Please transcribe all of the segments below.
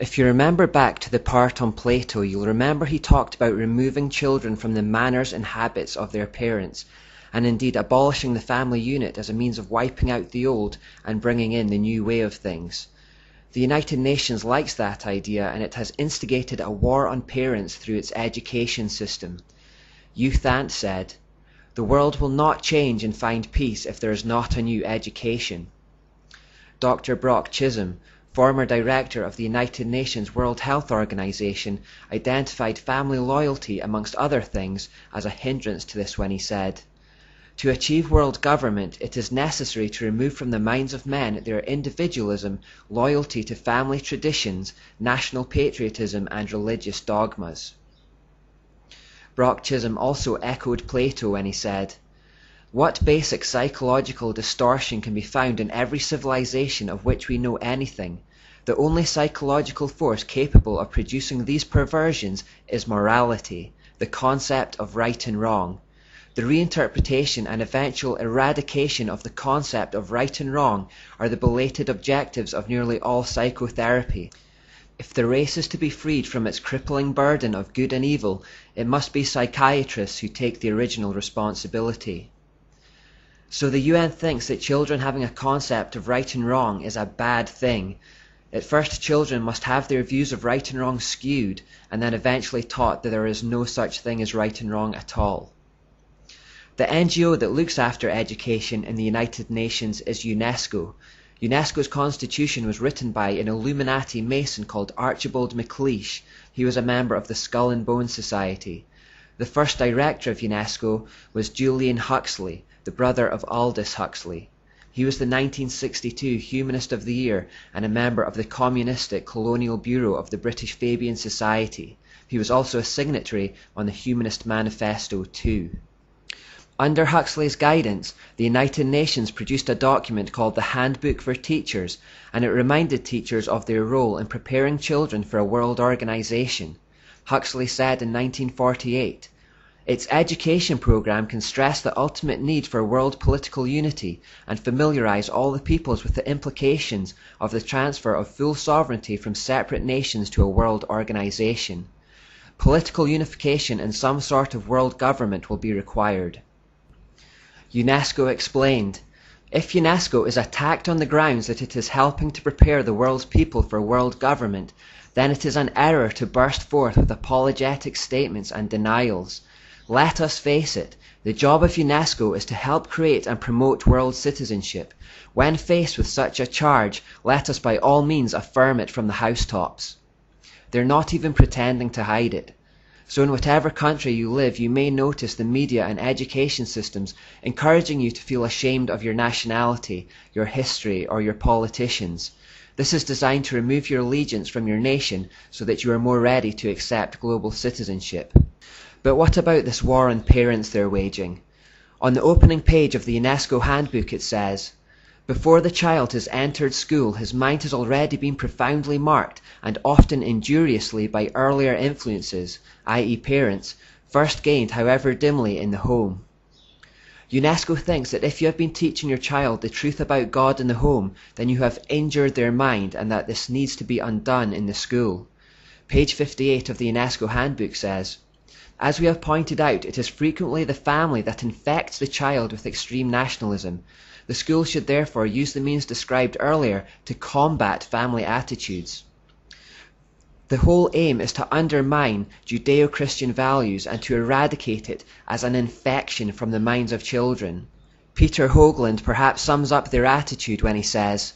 If you remember back to the part on Plato, you'll remember he talked about removing children from the manners and habits of their parents, and indeed abolishing the family unit as a means of wiping out the old and bringing in the new way of things. The United Nations likes that idea and it has instigated a war on parents through its education system. U Thant said, "The world will not change and find peace if there is not a new education." Dr. Brock Chisholm former director of the United Nations World Health Organization, identified family loyalty, amongst other things, as a hindrance to this when he said, To achieve world government it is necessary to remove from the minds of men their individualism, loyalty to family traditions, national patriotism and religious dogmas. Brock Chisholm also echoed Plato when he said, what basic psychological distortion can be found in every civilization of which we know anything? The only psychological force capable of producing these perversions is morality, the concept of right and wrong. The reinterpretation and eventual eradication of the concept of right and wrong are the belated objectives of nearly all psychotherapy. If the race is to be freed from its crippling burden of good and evil, it must be psychiatrists who take the original responsibility. So the UN thinks that children having a concept of right and wrong is a bad thing. At first children must have their views of right and wrong skewed, and then eventually taught that there is no such thing as right and wrong at all. The NGO that looks after education in the United Nations is UNESCO. UNESCO's constitution was written by an Illuminati Mason called Archibald MacLeish. He was a member of the Skull and Bone Society. The first director of UNESCO was Julian Huxley the brother of Aldous Huxley. He was the 1962 Humanist of the Year and a member of the Communistic Colonial Bureau of the British Fabian Society. He was also a signatory on the Humanist Manifesto too. Under Huxley's guidance, the United Nations produced a document called the Handbook for Teachers, and it reminded teachers of their role in preparing children for a world organization. Huxley said in 1948, its education program can stress the ultimate need for world political unity and familiarize all the peoples with the implications of the transfer of full sovereignty from separate nations to a world organization. Political unification and some sort of world government will be required. UNESCO explained, if UNESCO is attacked on the grounds that it is helping to prepare the world's people for world government, then it is an error to burst forth with apologetic statements and denials. Let us face it, the job of UNESCO is to help create and promote world citizenship. When faced with such a charge, let us by all means affirm it from the housetops. They're not even pretending to hide it. So in whatever country you live you may notice the media and education systems encouraging you to feel ashamed of your nationality, your history, or your politicians. This is designed to remove your allegiance from your nation so that you are more ready to accept global citizenship. But what about this war on parents they're waging? On the opening page of the UNESCO handbook it says, Before the child has entered school his mind has already been profoundly marked and often injuriously by earlier influences, i.e. parents, first gained however dimly in the home. UNESCO thinks that if you have been teaching your child the truth about God in the home, then you have injured their mind and that this needs to be undone in the school. Page 58 of the UNESCO handbook says, as we have pointed out, it is frequently the family that infects the child with extreme nationalism. The school should therefore use the means described earlier to combat family attitudes. The whole aim is to undermine Judeo-Christian values and to eradicate it as an infection from the minds of children. Peter Hoagland perhaps sums up their attitude when he says,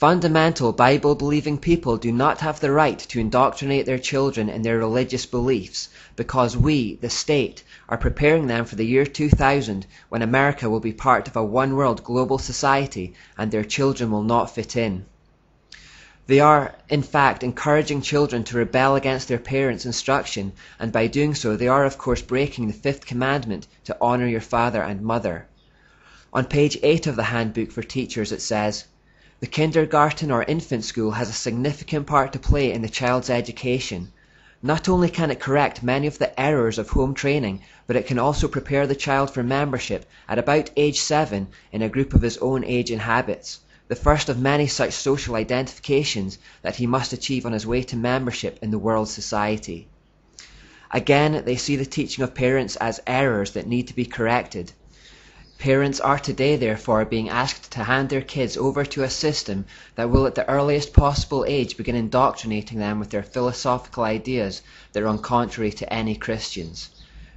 Fundamental Bible believing people do not have the right to indoctrinate their children in their religious beliefs because we, the state, are preparing them for the year 2000 when America will be part of a one world global society and their children will not fit in. They are, in fact, encouraging children to rebel against their parents' instruction, and by doing so they are of course breaking the fifth commandment to honor your father and mother. On page 8 of the Handbook for Teachers it says, the kindergarten or infant school has a significant part to play in the child's education. Not only can it correct many of the errors of home training, but it can also prepare the child for membership at about age 7 in a group of his own age and habits. the first of many such social identifications that he must achieve on his way to membership in the world society. Again, they see the teaching of parents as errors that need to be corrected. Parents are today, therefore, being asked to hand their kids over to a system that will at the earliest possible age begin indoctrinating them with their philosophical ideas that run contrary to any Christians.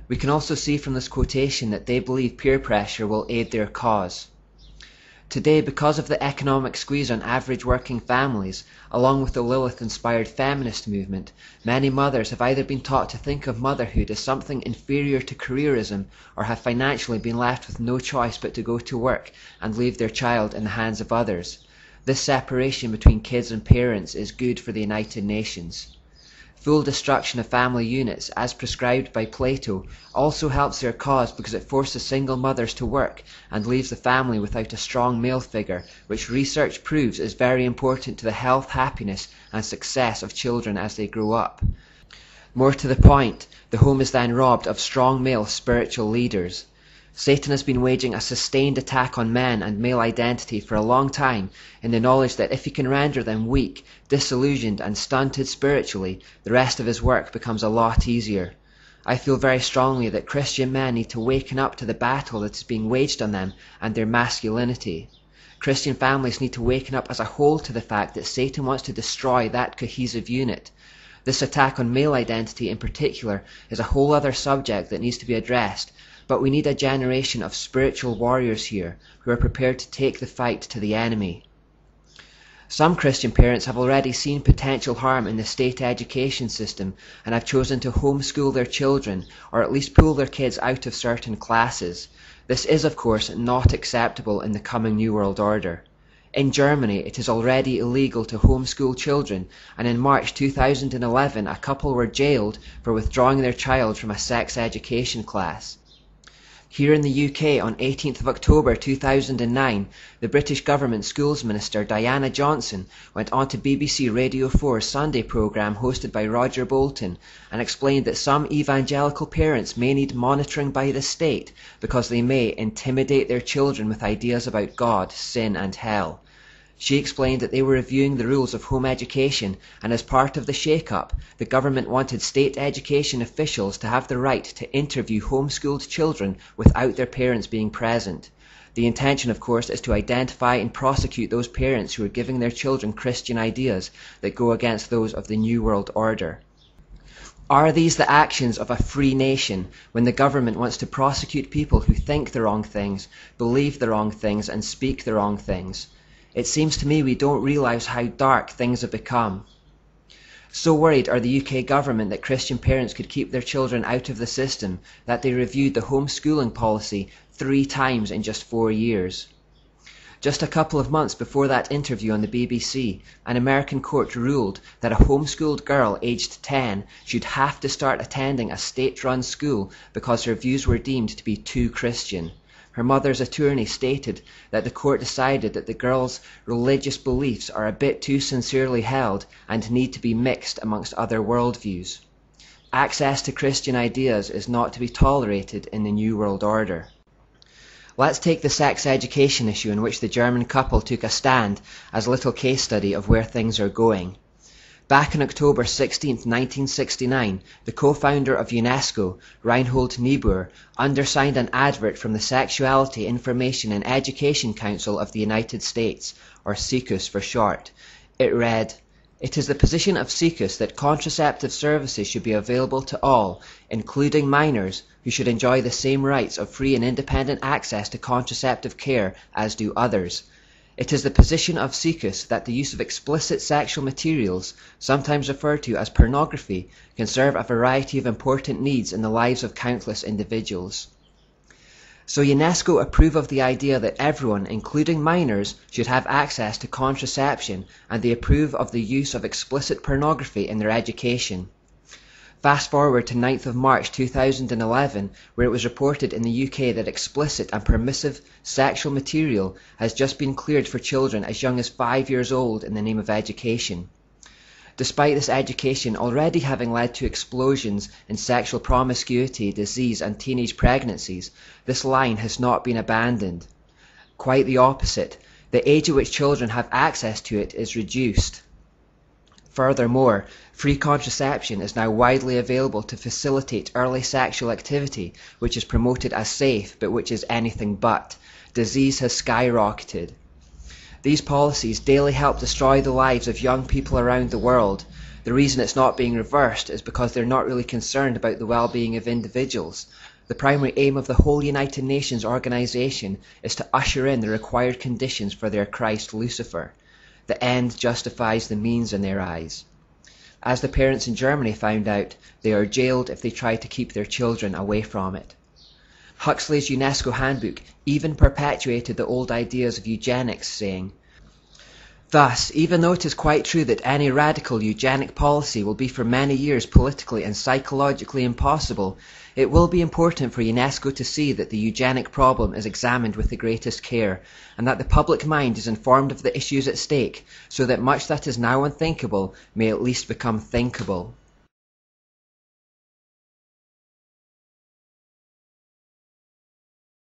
We can also see from this quotation that they believe peer pressure will aid their cause. Today, because of the economic squeeze on average working families, along with the Lilith-inspired feminist movement, many mothers have either been taught to think of motherhood as something inferior to careerism or have financially been left with no choice but to go to work and leave their child in the hands of others. This separation between kids and parents is good for the United Nations. Full destruction of family units, as prescribed by Plato, also helps their cause because it forces single mothers to work and leaves the family without a strong male figure, which research proves is very important to the health, happiness, and success of children as they grow up. More to the point, the home is then robbed of strong male spiritual leaders. Satan has been waging a sustained attack on men and male identity for a long time in the knowledge that if he can render them weak, disillusioned, and stunted spiritually, the rest of his work becomes a lot easier. I feel very strongly that Christian men need to waken up to the battle that is being waged on them and their masculinity. Christian families need to waken up as a whole to the fact that Satan wants to destroy that cohesive unit. This attack on male identity in particular is a whole other subject that needs to be addressed but we need a generation of spiritual warriors here who are prepared to take the fight to the enemy. Some Christian parents have already seen potential harm in the state education system and have chosen to homeschool their children or at least pull their kids out of certain classes. This is, of course, not acceptable in the coming New World Order. In Germany, it is already illegal to homeschool children, and in March 2011 a couple were jailed for withdrawing their child from a sex education class. Here in the UK on 18th of October 2009, the British Government Schools Minister Diana Johnson went on to BBC Radio 4's Sunday programme hosted by Roger Bolton and explained that some evangelical parents may need monitoring by the state because they may intimidate their children with ideas about God, sin and hell. She explained that they were reviewing the rules of home education and as part of the shake-up, the government wanted state education officials to have the right to interview home-schooled children without their parents being present. The intention, of course, is to identify and prosecute those parents who are giving their children Christian ideas that go against those of the New World Order. Are these the actions of a free nation when the government wants to prosecute people who think the wrong things, believe the wrong things, and speak the wrong things? It seems to me we don't realise how dark things have become. So worried are the UK government that Christian parents could keep their children out of the system that they reviewed the homeschooling policy three times in just four years. Just a couple of months before that interview on the BBC, an American court ruled that a homeschooled girl aged 10 should have to start attending a state-run school because her views were deemed to be too Christian. Her mother's attorney stated that the court decided that the girl's religious beliefs are a bit too sincerely held and need to be mixed amongst other worldviews. Access to Christian ideas is not to be tolerated in the New World Order. Let's take the sex education issue in which the German couple took a stand as a little case study of where things are going. Back on October 16, 1969, the co-founder of UNESCO, Reinhold Niebuhr, undersigned an advert from the Sexuality, Information and Education Council of the United States, or SIECUS for short. It read, It is the position of SIECUS that contraceptive services should be available to all, including minors, who should enjoy the same rights of free and independent access to contraceptive care as do others. It is the position of SIECUS that the use of explicit sexual materials, sometimes referred to as pornography, can serve a variety of important needs in the lives of countless individuals. So UNESCO approve of the idea that everyone, including minors, should have access to contraception and they approve of the use of explicit pornography in their education. Fast forward to 9th of March 2011 where it was reported in the UK that explicit and permissive sexual material has just been cleared for children as young as 5 years old in the name of education. Despite this education already having led to explosions in sexual promiscuity, disease and teenage pregnancies, this line has not been abandoned. Quite the opposite. the age at which children have access to it is reduced. Furthermore, free contraception is now widely available to facilitate early sexual activity, which is promoted as safe, but which is anything but. Disease has skyrocketed. These policies daily help destroy the lives of young people around the world. The reason it's not being reversed is because they're not really concerned about the well-being of individuals. The primary aim of the whole United Nations organization is to usher in the required conditions for their Christ Lucifer. The end justifies the means in their eyes. As the parents in Germany found out, they are jailed if they try to keep their children away from it. Huxley's UNESCO handbook even perpetuated the old ideas of eugenics, saying, Thus, even though it is quite true that any radical eugenic policy will be for many years politically and psychologically impossible, it will be important for UNESCO to see that the eugenic problem is examined with the greatest care, and that the public mind is informed of the issues at stake, so that much that is now unthinkable may at least become thinkable.